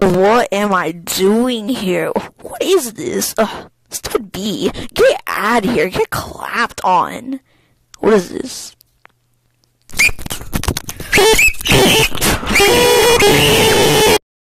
what am I doing here? What is this? Ugh, stupid bee. Get out of here. Get clapped on. What is this?